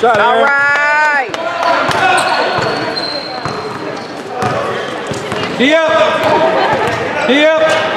shot, All Aaron. right. D up. D up.